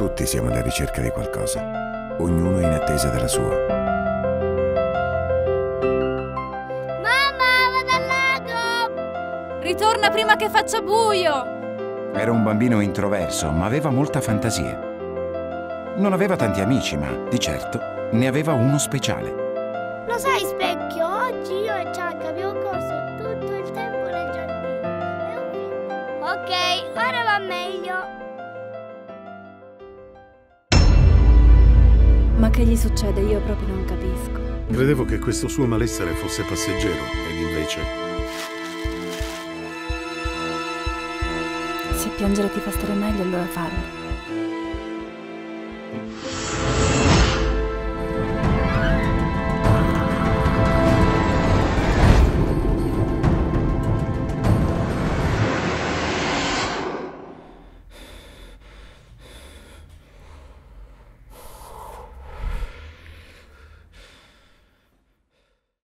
Tutti siamo alla ricerca di qualcosa, ognuno in attesa della sua. Mamma, vado al lago! Ritorna prima che faccia buio! Era un bambino introverso, ma aveva molta fantasia. Non aveva tanti amici, ma di certo ne aveva uno speciale. Lo sai, specchio, oggi io e Chuck abbiamo corso tutto il tempo nel giardino. Ok, ora va meglio. Ma che gli succede? Io proprio non capisco. Credevo che questo suo malessere fosse passeggero, ed invece... Se piangere ti fa stare meglio, allora fallo.